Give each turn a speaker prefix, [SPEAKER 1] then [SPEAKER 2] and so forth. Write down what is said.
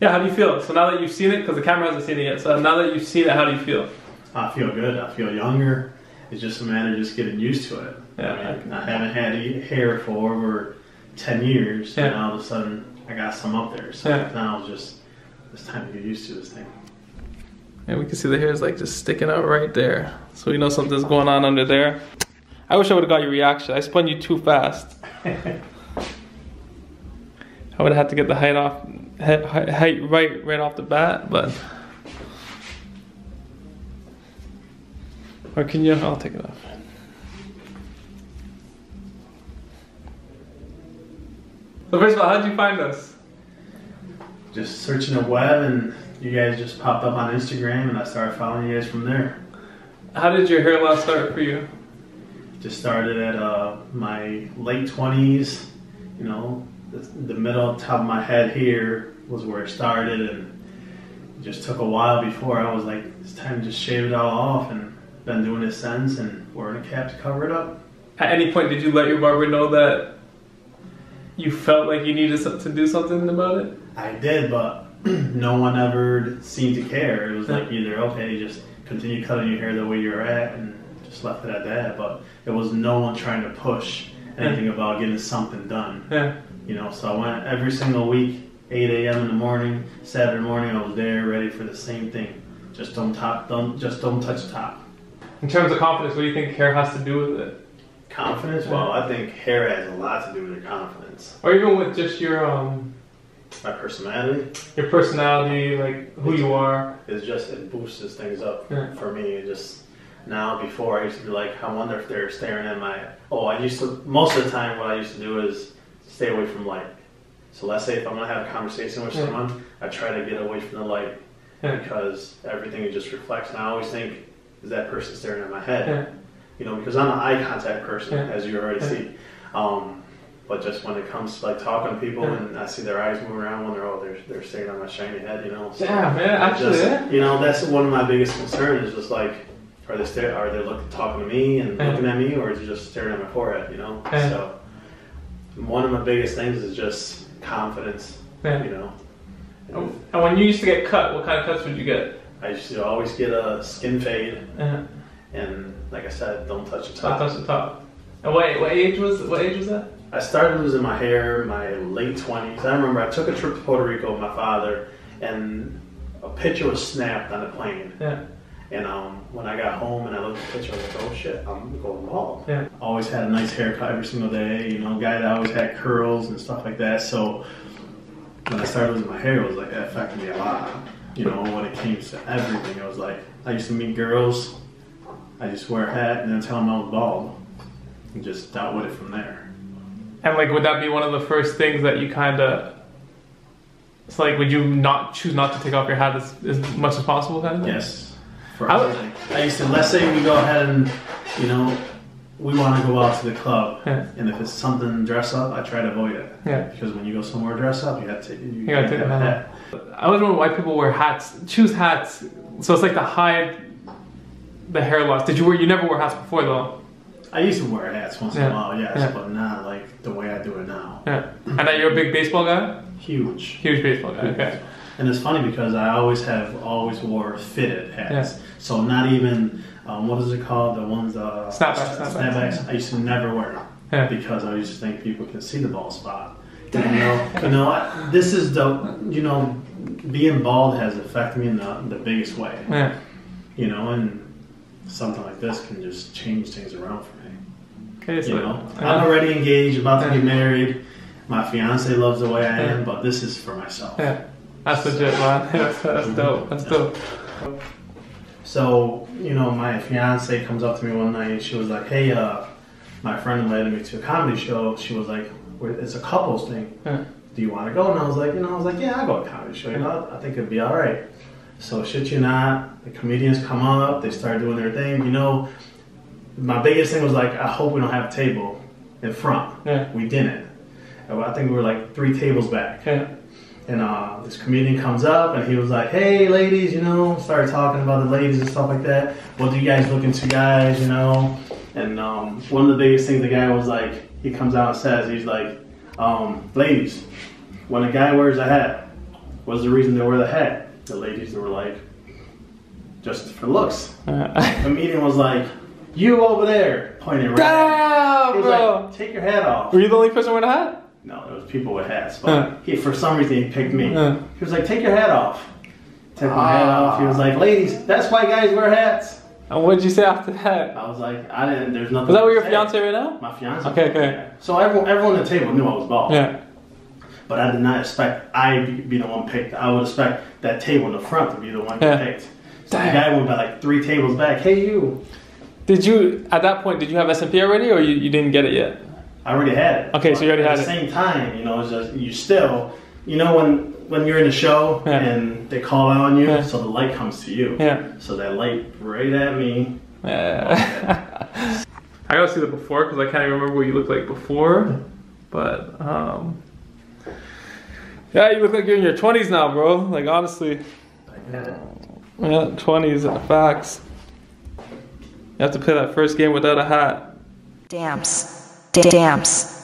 [SPEAKER 1] Yeah, how do you feel? So now that you've seen it, because the camera hasn't seen it yet, so now that you've seen it, how do you feel?
[SPEAKER 2] I feel good. I feel younger. It's just a matter of just getting used to it.
[SPEAKER 1] Yeah,
[SPEAKER 2] I, mean, I haven't had e- hair for over ten years,
[SPEAKER 1] Yeah.
[SPEAKER 2] and all of a sudden I got some up there. So
[SPEAKER 1] Yeah.
[SPEAKER 2] now it's just it's time to get used to this thing.
[SPEAKER 1] And we can see the hair is like just sticking out right there. So we know something's going on under there. I wish I would have got your reaction. I spun you too fast. I would have had to get the height off, height, right, right off the bat, but. Or can you? I'll take it off. So first of all, how'd you find us?
[SPEAKER 2] Just searching the web, and you guys just popped up on Instagram, and I started following you guys from there.
[SPEAKER 1] How did your hair loss start for you?
[SPEAKER 2] Just started at uh, my late twenties. You know, the, the middle top of my head here was where it started, and it just took a while before I was like, it's time to just shave it all off, and been doing it since, and wearing a cap to cover it up.
[SPEAKER 1] At any point, did you let your barber know that you felt like you needed to do something about it?
[SPEAKER 2] I did, but no one ever seemed to care. It was like either okay, just continue cutting your hair the way you're at, and just left it at that. But it was no one trying to push anything about getting something done.
[SPEAKER 1] Yeah.
[SPEAKER 2] You know, so I went every single week, 8 a.m. in the morning, Saturday morning. I was there, ready for the same thing. Just don't top, don't just don't touch top.
[SPEAKER 1] In terms of confidence, what do you think hair has to do with it?
[SPEAKER 2] Confidence? Well, I think hair has a lot to do with your confidence.
[SPEAKER 1] Or even with just your um
[SPEAKER 2] My personality
[SPEAKER 1] your personality, like who you are.
[SPEAKER 2] is just it boosts things up
[SPEAKER 1] Yeah.
[SPEAKER 2] for me. It just now before I used to be like, I wonder if they're staring at my. Oh, I used to most of the time what I used to do is stay away from light. So let's say if I'm gonna have a conversation with someone, I try to get away from the light because everything it just reflects. And I always think, is that person staring at my head? You know, because I'm an eye contact person, as you already see. Um, but just when it comes to like talking to people and I see their eyes move around when they're oh they're they're staring at my shiny head, you know. So
[SPEAKER 1] Yeah, man. Actually,
[SPEAKER 2] just,
[SPEAKER 1] yeah.
[SPEAKER 2] you know that's one of my biggest concerns is just like are they sta- are they looking talking to me and looking at me or is it just staring at my forehead? You know. So one of my biggest things is just confidence.
[SPEAKER 1] Yeah.
[SPEAKER 2] You know. And
[SPEAKER 1] And when you used to get cut, what kind of cuts would you get?
[SPEAKER 2] I used to always get a skin fade,
[SPEAKER 1] Yeah.
[SPEAKER 2] and like I said, don't touch the
[SPEAKER 1] Top
[SPEAKER 2] top.
[SPEAKER 1] touch the top. And what what age was what age was that?
[SPEAKER 2] I started losing my hair in my late 20s. I remember I took a trip to Puerto Rico with my father, and a picture was snapped on a plane.
[SPEAKER 1] Yeah.
[SPEAKER 2] And um, when I got home and I looked at the picture, I was like, oh shit, I'm going bald.
[SPEAKER 1] Yeah.
[SPEAKER 2] Always had a nice haircut every single day, you know, guy that always had curls and stuff like that. So when I started losing my hair, it was like, it affected me a lot. You know, when it came to everything, it was like, I used to meet girls, I just wear a hat and then tell them I was bald. And just dealt with it from there.
[SPEAKER 1] And like, would that be one of the first things that you kind of? It's like, would you not choose not to take off your hat as, as much as possible, kind of? thing?
[SPEAKER 2] Yes. For
[SPEAKER 1] I
[SPEAKER 2] everything. I used to, let's say we go ahead and, you know, we want to go out to the club.
[SPEAKER 1] Yeah.
[SPEAKER 2] And if it's something dress up, I try to avoid it.
[SPEAKER 1] Yeah.
[SPEAKER 2] Because when you go somewhere dress up, you have to, you,
[SPEAKER 1] gotta
[SPEAKER 2] have
[SPEAKER 1] take
[SPEAKER 2] have a
[SPEAKER 1] hat
[SPEAKER 2] hat.
[SPEAKER 1] I always wonder why people wear hats, choose hats. So it's like to hide the hair loss. Did you wear? You never wore hats before though.
[SPEAKER 2] I used to wear hats once in
[SPEAKER 1] Yeah.
[SPEAKER 2] a while, yes,
[SPEAKER 1] Yeah.
[SPEAKER 2] but not like the way I do it now.
[SPEAKER 1] Yeah. And now you're a big baseball guy.
[SPEAKER 2] Huge.
[SPEAKER 1] Huge baseball guy. Okay.
[SPEAKER 2] And it's funny because I always have always wore fitted hats.
[SPEAKER 1] Yeah.
[SPEAKER 2] So not even um, what is it called? The ones uh,
[SPEAKER 1] Snapbacks, snapbacks.
[SPEAKER 2] snapbacks. I used to never wear them
[SPEAKER 1] Yeah.
[SPEAKER 2] because I used to think people could see the bald spot. You know, you know, I, this is the you know, being bald has affected me in the, the biggest way.
[SPEAKER 1] Yeah.
[SPEAKER 2] You know, and something like this can just change things around for me.
[SPEAKER 1] Okay. So
[SPEAKER 2] You know, I'm already engaged, about to get married. My fiance loves the way I am, but this is for myself.
[SPEAKER 1] Yeah. That's legit, man. That's, that's dope. That's dope.
[SPEAKER 2] So, you know, my fiance comes up to me one night and she was like, hey, uh, my friend invited me to a comedy show. She was like, it's a couples thing.
[SPEAKER 1] Yeah.
[SPEAKER 2] Do you want to go? And I was like, you know, I was like, yeah, I'll go to a comedy show. You know, I think it'd be all right. So, shit you not, the comedians come up, they start doing their thing. You know, my biggest thing was like, I hope we don't have a table in front.
[SPEAKER 1] Yeah.
[SPEAKER 2] We didn't. I think we were like three tables back.
[SPEAKER 1] Yeah.
[SPEAKER 2] And uh, this comedian comes up and he was like, "Hey, ladies, you know," started talking about the ladies and stuff like that. What do you guys looking to, guys? You know. And um, one of the biggest things the guy was like, he comes out and says, he's like, um, "Ladies, when a guy wears a hat, What's the reason they wear the hat? The ladies were like, just for looks.
[SPEAKER 1] Uh,
[SPEAKER 2] The meeting was like, you over there, pointing right. at
[SPEAKER 1] Damn, bro.
[SPEAKER 2] like, take your hat off.
[SPEAKER 1] Were you the only person wearing a hat?
[SPEAKER 2] No, there was people with hats, but he for some reason he picked me. He was like, take your hat off. Took my hat
[SPEAKER 1] Ah.
[SPEAKER 2] off. He was like, ladies, that's why guys wear hats.
[SPEAKER 1] And what did you say after that?
[SPEAKER 2] I was like, I didn't. There's nothing.
[SPEAKER 1] Is that with your fiance right now?
[SPEAKER 2] My fiance.
[SPEAKER 1] Okay, okay.
[SPEAKER 2] So everyone, everyone at the table knew I was bald.
[SPEAKER 1] Yeah.
[SPEAKER 2] But I did not expect I be be the one picked. I would expect that table in the front to be the one
[SPEAKER 1] Yeah.
[SPEAKER 2] picked. So
[SPEAKER 1] Damn.
[SPEAKER 2] the guy went by like three tables back. Hey, you.
[SPEAKER 1] Did you at that point? Did you have SMP already, or you, you didn't get it yet?
[SPEAKER 2] I already had it.
[SPEAKER 1] Okay, so you already
[SPEAKER 2] But
[SPEAKER 1] had
[SPEAKER 2] at the
[SPEAKER 1] it.
[SPEAKER 2] same time, you know, it's just you still, you know, when when you're in a show
[SPEAKER 1] Yeah.
[SPEAKER 2] and they call out on you,
[SPEAKER 1] Yeah.
[SPEAKER 2] so the light comes to you.
[SPEAKER 1] Yeah.
[SPEAKER 2] So that light right at me.
[SPEAKER 1] Yeah. I gotta see the before because I can't even remember what you looked like before. But um, yeah, you look like you're in your twenties now, bro. Like honestly, yeah, twenties facts. You have to play that first game without a hat.
[SPEAKER 3] Damps. Da- Damps.